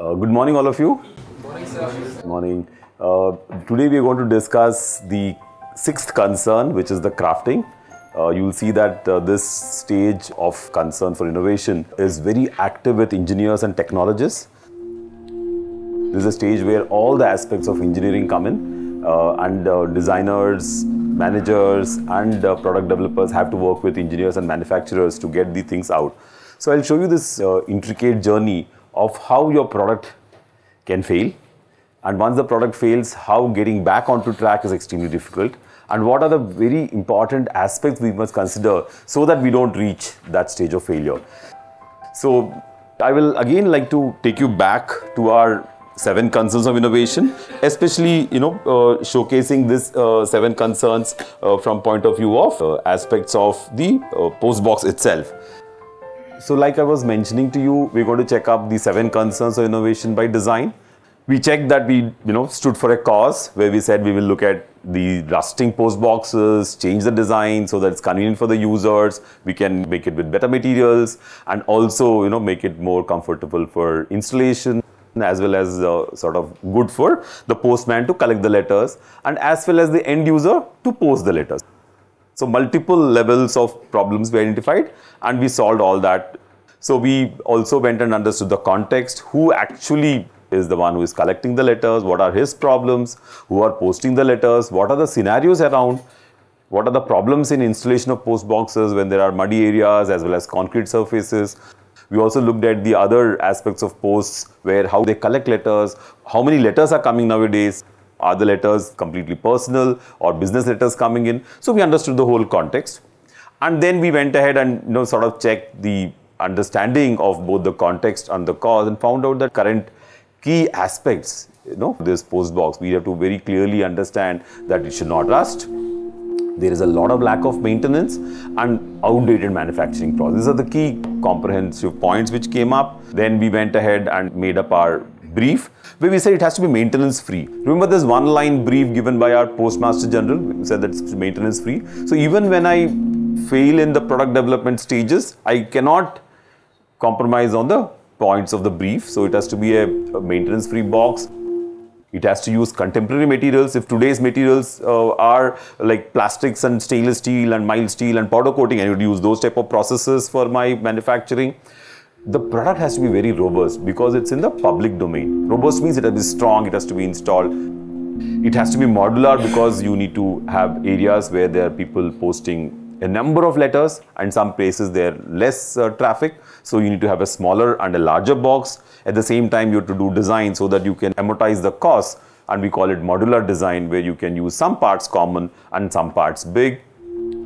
Uh, good morning, all of you. Good Morning, sir. Morning. Uh, today we are going to discuss the sixth concern, which is the crafting. Uh, you will see that uh, this stage of concern for innovation is very active with engineers and technologists. This is a stage where all the aspects of engineering come in, uh, and uh, designers, managers, and product developers have to work with engineers and manufacturers to get the things out. So I'll show you this intricate journey of how your product can fail, and once the product fails, how getting back onto track is extremely difficult, and what are the very important aspects we must consider so that we don't reach that stage of failure. So I will again like to take you back to our seven concerns of innovation, especially you know uh, showcasing this uh, seven concerns uh, from point of view of uh, aspects of the uh, post box itself. So like I was mentioning to you, we're going to check up the seven concerns of innovation by design. We checked that we you know stood for a cause where we said we will look at the rusting post boxes, change the design so that it's convenient for the users. We can make it with better materials and also you know make it more comfortable for installation as well as uh, sort of good for the postman to collect the letters and as well as the end user to post the letters. So multiple levels of problems we identified and we solved all that. So we also went and understood the context, who actually is the one who is collecting the letters, what are his problems, who are posting the letters, what are the scenarios around, what are the problems in installation of post boxes when there are muddy areas as well as concrete surfaces. We also looked at the other aspects of posts where how they collect letters, how many letters are coming nowadays, are the letters completely personal or business letters coming in? So we understood the whole context. And then we went ahead and you know sort of checked the understanding of both the context and the cause and found out that current key aspects, you know, this post box, we have to very clearly understand that it should not rust. There is a lot of lack of maintenance and outdated manufacturing process. These are the key comprehensive points which came up. Then we went ahead and made up our brief where we said it has to be maintenance free. Remember this one line brief given by our Postmaster General we said that it's maintenance free. So even when I fail in the product development stages, I cannot compromise on the points of the brief. So it has to be a, a maintenance free box. It has to use contemporary materials. If today's materials uh, are like plastics and stainless steel and mild steel and powder coating, I would use those type of processes for my manufacturing the product has to be very robust because it's in the public domain. Robust means it has to be strong, it has to be installed. It has to be modular because you need to have areas where there are people posting a number of letters and some places there are less uh, traffic. So you need to have a smaller and a larger box. At the same time, you have to do design so that you can amortize the cost and we call it modular design where you can use some parts common and some parts big.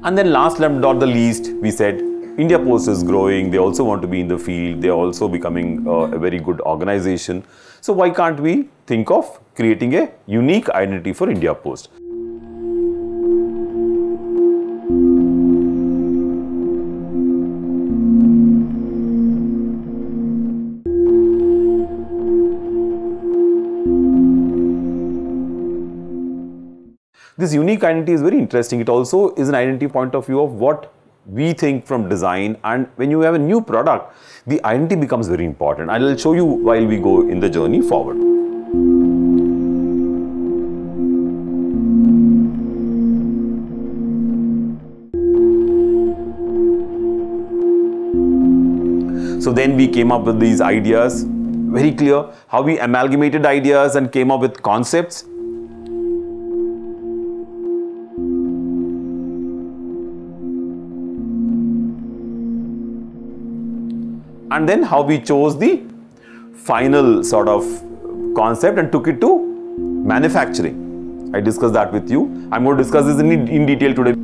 And then last but not the least, we said India Post is growing. They also want to be in the field. They're also becoming uh, a very good organization. So why can't we think of creating a unique identity for India Post? This unique identity is very interesting. It also is an identity point of view of what we think from design and when you have a new product the identity becomes very important. I will show you while we go in the journey forward. So then we came up with these ideas. Very clear how we amalgamated ideas and came up with concepts and then how we chose the final sort of concept and took it to manufacturing. I discussed that with you. I'm going to discuss this in, in detail today.